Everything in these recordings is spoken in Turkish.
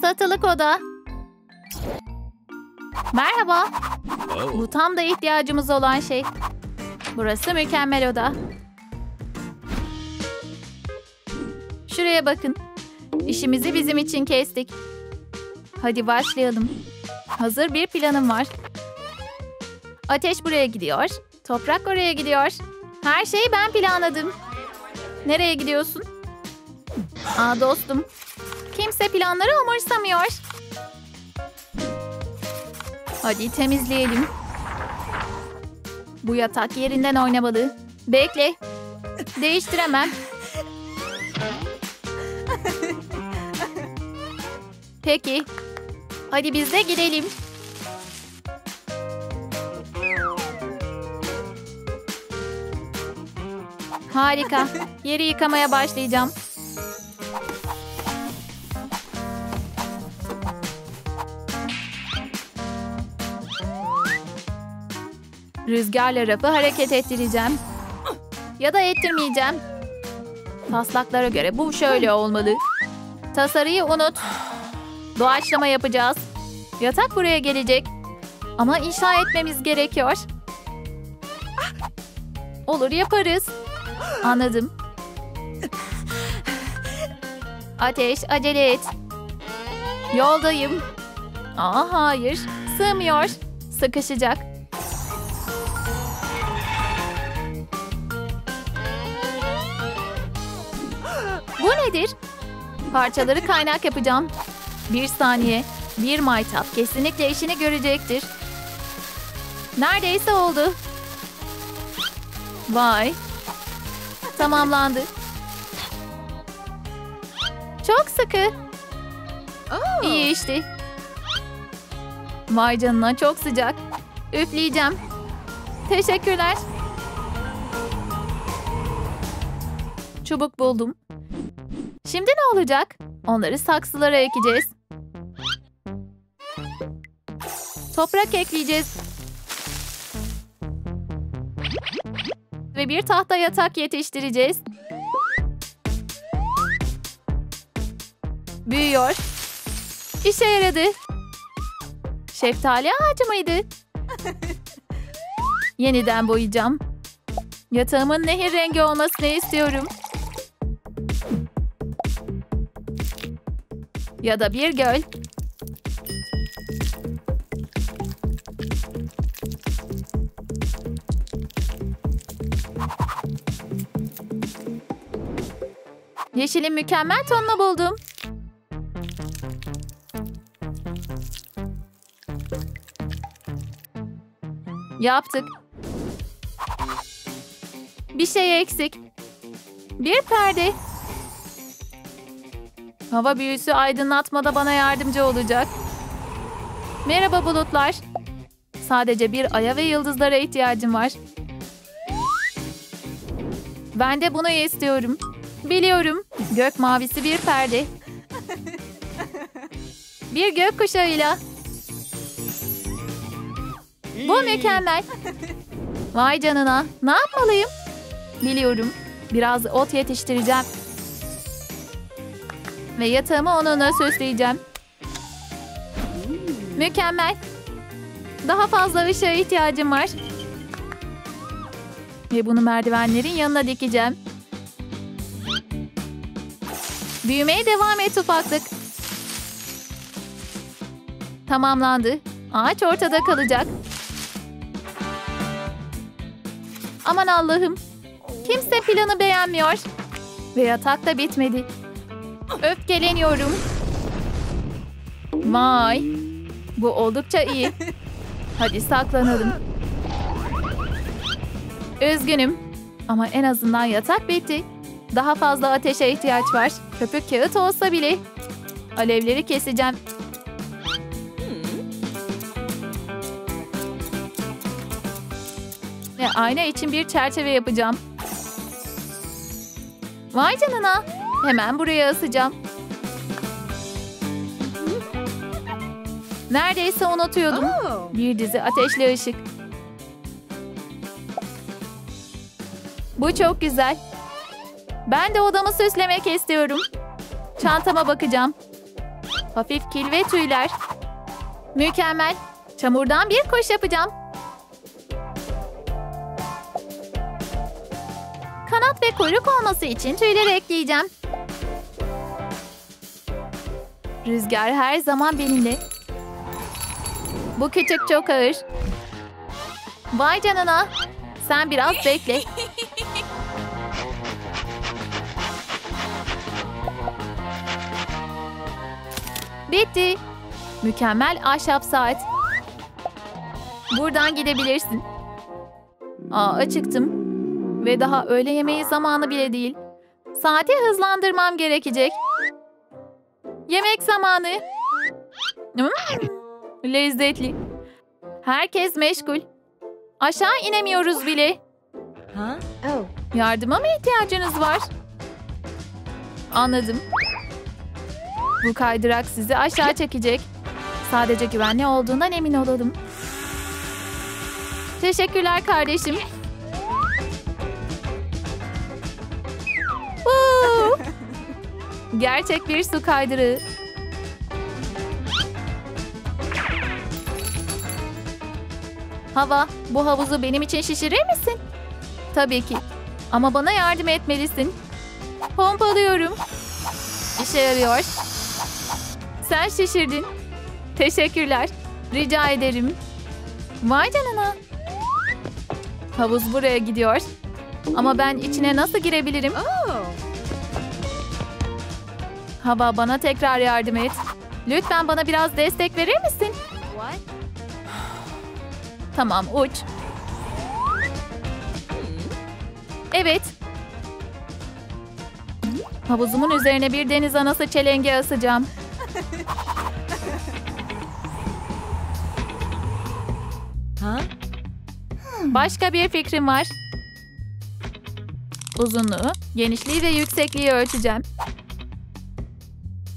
Satılık oda. Merhaba. Bu tam da ihtiyacımız olan şey. Burası mükemmel oda. Şuraya bakın. İşimizi bizim için kestik. Hadi başlayalım. Hazır bir planım var. Ateş buraya gidiyor. Toprak oraya gidiyor. Her şeyi ben planladım. Nereye gidiyorsun? Aa dostum. Kimse planları umursamıyor. Hadi temizleyelim. Bu yatak yerinden oynamalı. Bekle. Değiştiremem. Peki. Hadi biz de gidelim. Harika. Yeri yıkamaya başlayacağım. Rüzgarla rafı hareket ettireceğim. Ya da ettirmeyeceğim. Taslaklara göre bu şöyle olmalı. Tasarıyı unut. Doğaçlama yapacağız. Yatak buraya gelecek. Ama inşa etmemiz gerekiyor. Olur yaparız. Anladım. Ateş acele et. Yoldayım. Aa hayır. Sığmıyor. Sıkışacak. Bu nedir? Parçaları kaynak yapacağım. Bir saniye. Bir maytap kesinlikle işini görecektir. Neredeyse oldu. Vay. Tamamlandı. Çok sıkı. İyi işte. Vay canına çok sıcak. Üfleyeceğim. Teşekkürler. Çubuk buldum. Şimdi ne olacak? Onları saksılara ekeceğiz. Toprak ekleyeceğiz. Ve bir tahta yatak yetiştireceğiz. Büyüyor. İşe yaradı. Şeftali ağacı mıydı? Yeniden boyayacağım. Yatağımın nehir rengi olmasını istiyorum. Ya da bir göl. Yeşilin mükemmel tonunu buldum. Yaptık. Bir şey eksik. Bir perde. Hava büyüsü aydınlatmada bana yardımcı olacak. Merhaba bulutlar. Sadece bir aya ve yıldızlara ihtiyacım var. Ben de bunu istiyorum. Biliyorum. Gök mavisi bir perde. Bir gök kuşağıyla. Bu mükemmel. Vay canına. Ne yapmalıyım? Biliyorum. Biraz ot yetiştireceğim. Ve yatağımı onunla süsleyeceğim. Mükemmel. Daha fazla ışığa ihtiyacım var. Ve bunu merdivenlerin yanına dikeceğim. Büyümeye devam et ufaklık. Tamamlandı. Ağaç ortada kalacak. Aman Allah'ım. Kimse planı beğenmiyor. Ve yatak da bitmedi. Öfkeleniyorum. Vay. Bu oldukça iyi. Hadi saklanalım. Üzgünüm. Ama en azından yatak bitti. Daha fazla ateşe ihtiyaç var. Köpük kağıt olsa bile. Alevleri keseceğim. Ve ayna için bir çerçeve yapacağım. Vay canına. Hemen buraya asacağım. Neredeyse unutuyordum. Bir dizi ateşli ışık. Bu çok güzel. Ben de odamı süslemek istiyorum. Çantama bakacağım. Hafif kil ve tüyler. Mükemmel. Çamurdan bir kuş yapacağım. Kanat ve kuyruk olması için tüyleri ekleyeceğim. Rüzgar her zaman benimle. Bu küçük çok ağır. Vay canına. Sen biraz bekle. Bitti. Mükemmel ahşap saat. Buradan gidebilirsin. Aa, acıktım. Ve daha öğle yemeği zamanı bile değil. Saati hızlandırmam gerekecek. Yemek zamanı. Hmm, lezzetli. Herkes meşgul. Aşağı inemiyoruz bile. Huh? Oh. Yardıma mı ihtiyacınız var? Anladım. Bu kaydırak sizi aşağı çekecek. Sadece güvenli olduğundan emin olalım. Teşekkürler kardeşim. Gerçek bir su kaydırığı. Hava, bu havuzu benim için şişirir misin? Tabii ki. Ama bana yardım etmelisin. Pompalıyorum. İşe yarıyor. Sen şişirdin. Teşekkürler. Rica ederim. Vay canına. Havuz buraya gidiyor. Ama ben içine nasıl girebilirim? Oh. Hava bana tekrar yardım et. Lütfen bana biraz destek verir misin? Tamam uç. Evet. Havuzumun üzerine bir deniz anası çelengi asacağım. Başka bir fikrim var. Uzunluğu, genişliği ve yüksekliği ölçeceğim.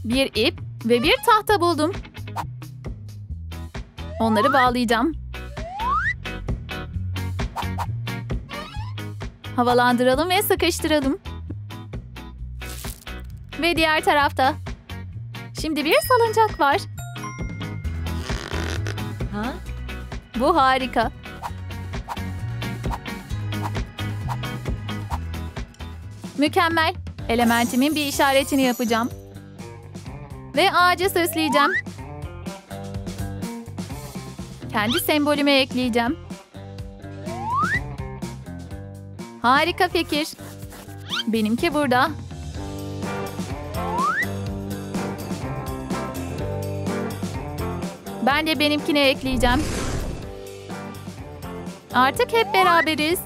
Bir ip ve bir tahta buldum. Onları bağlayacağım. Havalandıralım ve sıkıştıralım. Ve diğer tarafta. Şimdi bir salıncak var. Huh? Bu harika. Mükemmel. Elementimin bir işaretini yapacağım. Ve ağacı süsleyeceğim. Kendi sembolüme ekleyeceğim. Harika fikir. Benimki burada. Ben de benimkine ekleyeceğim. Artık hep beraberiz.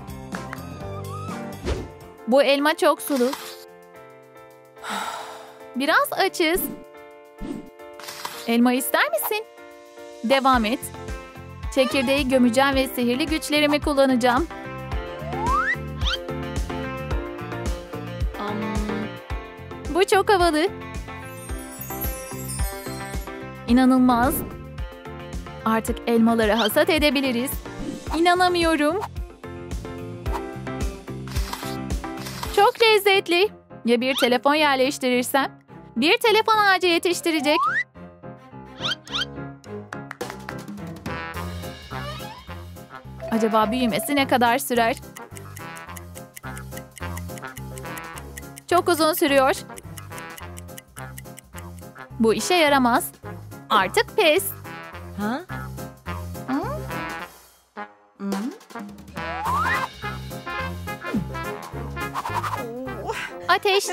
Bu elma çok sulu. Biraz açız. Elma ister misin? Devam et. Çekirdeği gömeceğim ve sihirli güçlerimi kullanacağım. Bu çok havalı. İnanılmaz. Artık elmaları hasat edebiliriz. İnanamıyorum. Çok lezzetli. Ya bir telefon yerleştirirsem? Bir telefon ağacı yetiştirecek. Acaba büyümesi ne kadar sürer? Çok uzun sürüyor. Bu işe yaramaz. Artık pes. Huh? Ateş.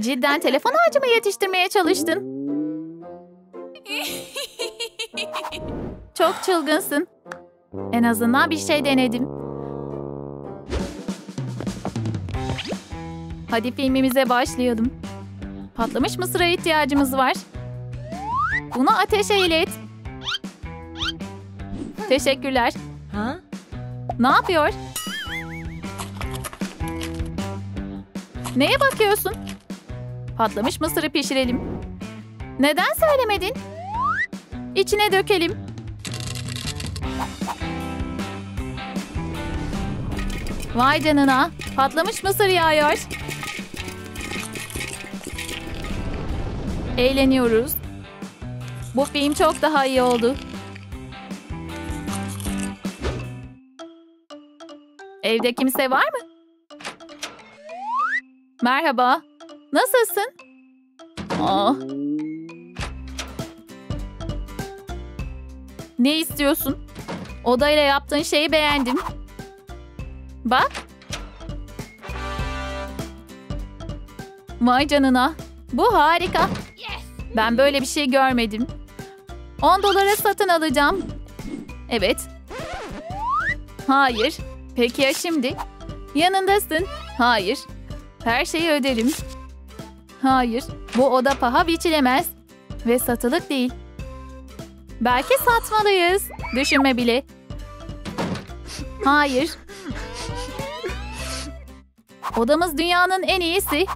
Cidden telefon ağacımı yetiştirmeye çalıştın. Çok çılgınsın. En azından bir şey denedim. Hadi filmimize başlayalım. Patlamış mısıra ihtiyacımız var. Bunu ateşe ilet. Teşekkürler. Huh? Ne yapıyor? Neye bakıyorsun? Patlamış mısırı pişirelim. Neden söylemedin? İçine dökelim. Vay canına. Patlamış mısır yağıyor. Eğleniyoruz. Bu film çok daha iyi oldu. Evde kimse var mı? Merhaba. Nasılsın? Aa. Ne istiyorsun? Odayla yaptığın şeyi beğendim. Bak. Vay canına. Bu harika. Ben böyle bir şey görmedim. 10 dolara satın alacağım. Evet. Hayır. Peki ya şimdi? Yanındasın. Hayır. Her şeyi öderim. Hayır. Bu oda paha biçilemez. Ve satılık değil. Belki satmalıyız. Düşünme bile. Hayır. Odamız dünyanın en iyisi.